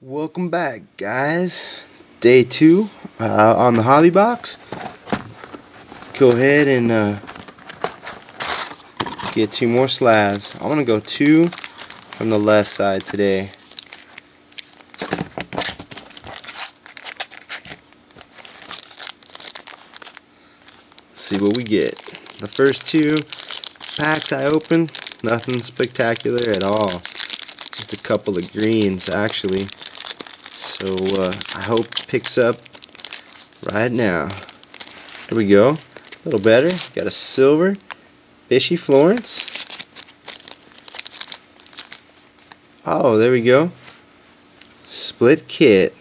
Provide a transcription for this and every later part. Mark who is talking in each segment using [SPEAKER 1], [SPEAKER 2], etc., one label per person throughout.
[SPEAKER 1] Welcome back, guys. Day two uh, on the hobby box. Go ahead and uh, get two more slabs. I'm gonna go two from the left side today. see what we get. The first two packs I opened, nothing spectacular at all. Just a couple of greens, actually. So uh, I hope picks up right now. There we go. A little better. Got a silver Fishy Florence. Oh, there we go. Split kit.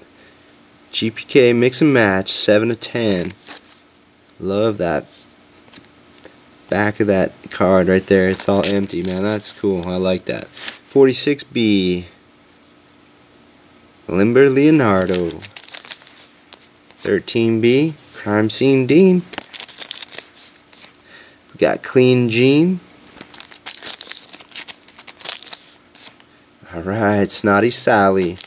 [SPEAKER 1] GPK mix and match 7 to 10. Love that back of that card right there. It's all empty, man. That's cool. I like that. 46B. Limber Leonardo. 13B. Crime Scene Dean. We got Clean Jean. Alright, Snotty Sally.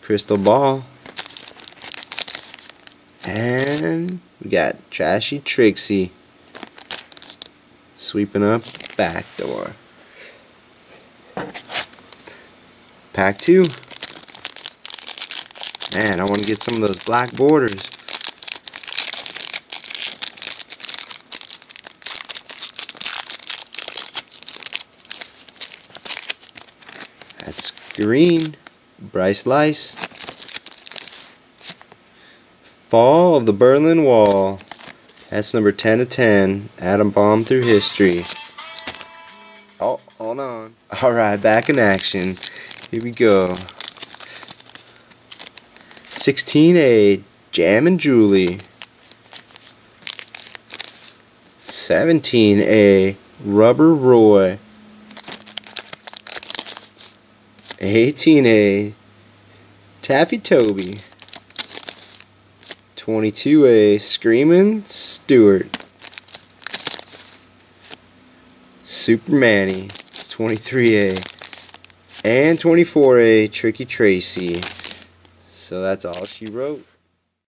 [SPEAKER 1] Crystal Ball. And we got Trashy Trixie sweeping up back door. Pack two. Man, I want to get some of those black borders. That's green. Bryce Lice. Fall of the Berlin Wall. That's number 10 to 10. Adam Bomb through history. Oh, hold on. Alright, back in action. Here we go. 16A, Jam and Julie. 17A, Rubber Roy. 18A, Taffy Toby. 22A, Screamin' Stewart. Supermanny, 23A. And 24A, Tricky Tracy. So that's all she wrote.